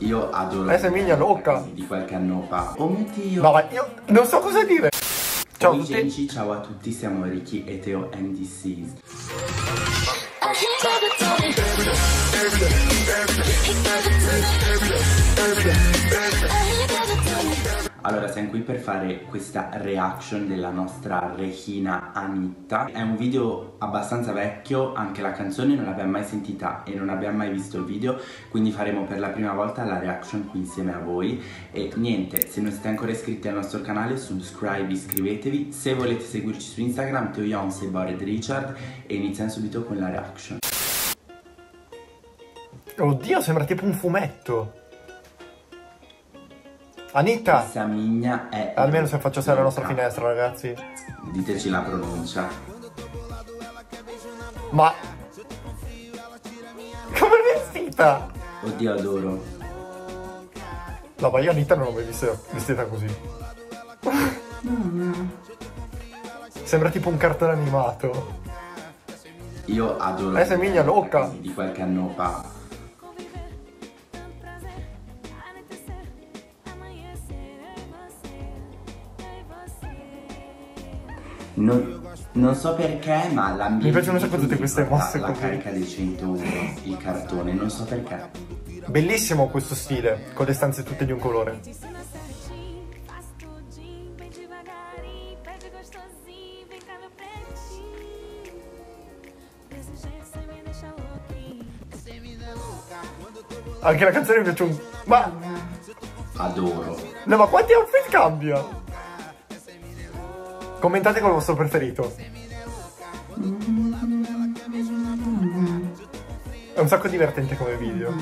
Io adoro Adesso Emilia Locca. di qualche anno fa. Oh mio dio. No, ma io non so cosa dire. Ciao a Oi, tutti. Genci, ciao a tutti, siamo Ricky e Teo MDCs. Allora, siamo qui per fare questa reaction della nostra Regina Anitta. È un video abbastanza vecchio, anche la canzone non l'abbiamo mai sentita e non abbiamo mai visto il video, quindi faremo per la prima volta la reaction qui insieme a voi. E niente, se non siete ancora iscritti al nostro canale, subscribe, iscrivetevi. Se volete seguirci su Instagram, Teo Beyoncé, Bored Richard e iniziamo subito con la reaction. Oddio, sembra tipo un fumetto. Anitta. Questa migna è... Almeno se faccio stare la nostra finestra, ragazzi. Diteci la pronuncia. Ma... Come è vestita? Oddio, adoro. No, ma io Anitta non l'ho mai vista vestita così. Sembra tipo un cartone animato. Io adoro... Adesso Emilia Locca. Di qualche anno fa. Non, non so perché, ma l'ambiente Mi piacciono un di sacco YouTube tutte queste mosse La così. carica dei 101, il cartone, non so perché. Bellissimo questo stile, con le stanze tutte di un colore. Anche la canzone mi piace un... Ma... Adoro. No, ma quanti outfit cambia? Commentate con il vostro preferito. È un sacco divertente come video.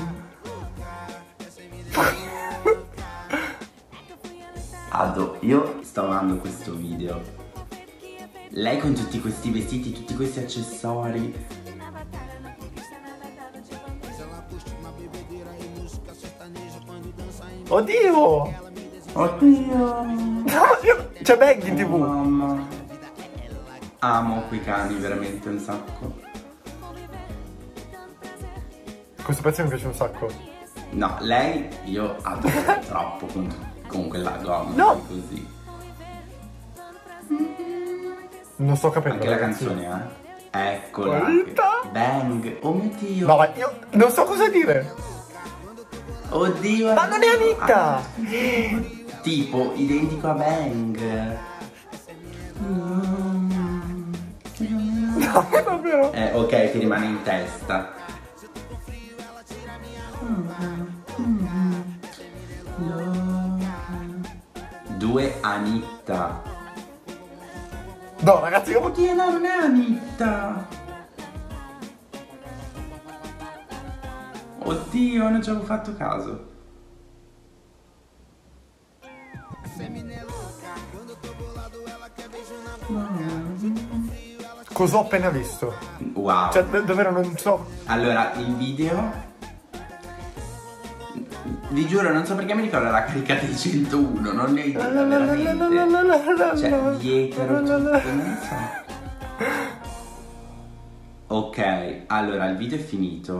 Ado, io sto amando questo video. Lei con tutti questi vestiti, tutti questi accessori. Oddio! Oddio. C'è Bang in tv. Mamma. Amo quei cani veramente un sacco. Questo pezzo mi piace un sacco. No, lei io adoro troppo con, con quella gomma No. così. Non sto capendo. Anche la canzone, eh? Eccola. Guarda. Bang. Oh mio dio. No, ma io non so cosa dire. Oddio. Ma non è Anitta! Ah, tipo, identico a Bang. No, davvero. Eh, ok, ti rimane in testa. Due Anitta. No, ragazzi, no, non è Anitta. Oddio, non ci avevo fatto caso. Cosa ho appena visto? Wow. Cioè, davvero non so. Allora, il video... Vi giuro, non so perché mi ricorda la carica dei 101, non ne ho idea, veramente. Cioè, dietro, tutto, non so. Ok, allora, il video è finito.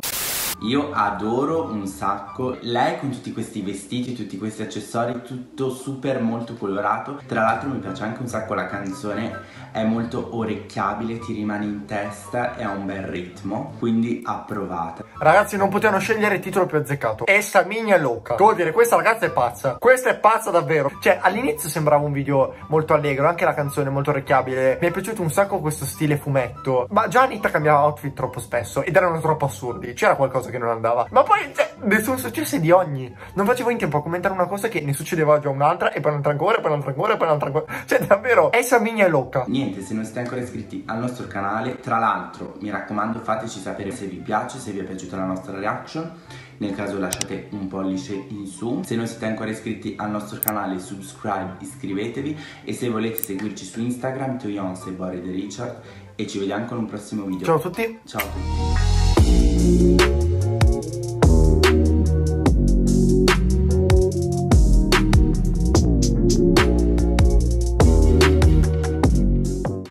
Io adoro un sacco lei con tutti questi vestiti, tutti questi accessori, tutto super molto colorato. Tra l'altro mi piace anche un sacco la canzone, è molto orecchiabile, ti rimane in testa e ha un bel ritmo, quindi approvata. Ragazzi, non potevano scegliere il titolo più azzeccato. Essa migna loca. Vuol dire, questa ragazza è pazza. Questa è pazza davvero. Cioè, all'inizio sembrava un video molto allegro, anche la canzone molto orecchiabile. Mi è piaciuto un sacco questo stile fumetto. Ma già Anita cambiava outfit troppo spesso ed erano troppo assurdi. C'era qualcosa che non andava. Ma poi, cioè, ne sono successe di ogni. Non facevo in tempo a commentare una cosa che ne succedeva già un'altra, e poi un'altra ancora, e poi un'altra ancora, e poi un'altra ancora. Cioè, davvero, è loca. Niente, se non siete ancora iscritti al nostro canale, tra l'altro mi raccomando fateci sapere se vi piace, se vi è piaciuta la nostra reaction. Nel caso lasciate un pollice in su. Se non siete ancora iscritti al nostro canale, subscribe, iscrivetevi. E se volete seguirci su Instagram, Beyoncé, Bored Richard. E ci vediamo con un prossimo video. Ciao a tutti. Ciao a tutti.